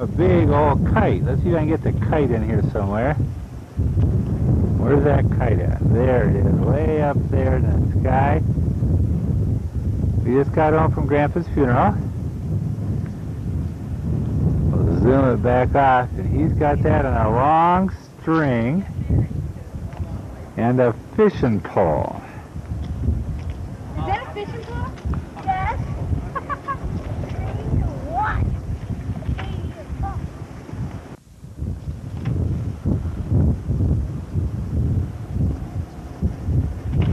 a big old kite. Let's see if I can get the kite in here somewhere. Where's that kite at? There it is, way up there in the sky. We just got home from Grandpa's funeral. We'll zoom it back off, and he's got that on a long string and a fishing pole. Is that a fishing pole? Yeah.